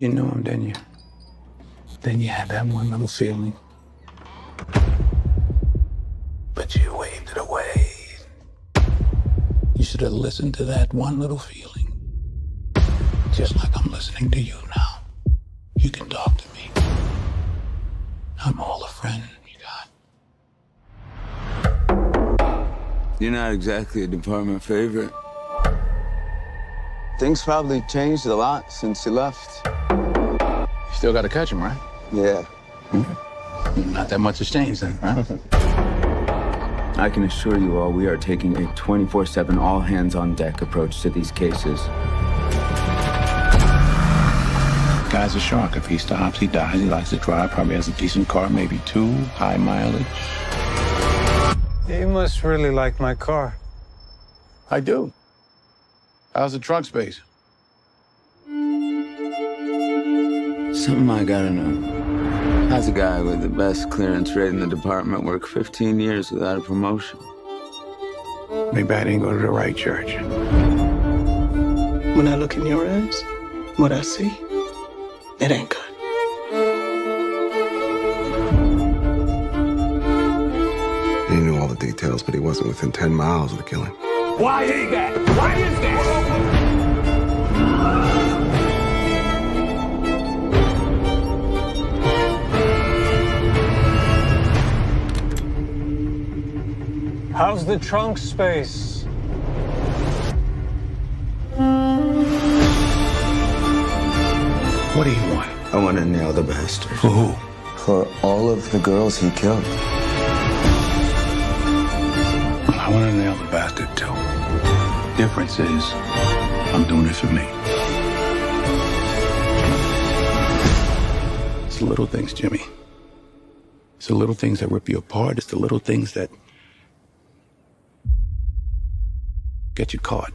You knew him, didn't you? Then you had that one little feeling. But you waved it away. You should have listened to that one little feeling. Just like I'm listening to you now. You can talk to me. I'm all a friend you got. You're not exactly a department favorite. Things probably changed a lot since you left. You still got to catch him, right? Yeah. Hmm. Not that much has changed then, right? I can assure you all we are taking a 24 7 all hands on deck approach to these cases. Guy's a shark. If he stops, he dies. He likes to drive. Probably has a decent car, maybe two, high mileage. You must really like my car. I do. How's the trunk space? Something I gotta know. How's a guy with the best clearance rate in the department work 15 years without a promotion? Maybe I didn't go to the right church. When I look in your eyes, what I see, it ain't good. He knew all the details, but he wasn't within 10 miles of the killing. Why is that? Why is that? How's the trunk space? What do you want? I want to nail the bastard. For who? For all of the girls he killed. I want to nail the bastard too. Difference is, I'm doing it for me. It's the little things, Jimmy. It's the little things that rip you apart. It's the little things that get you caught.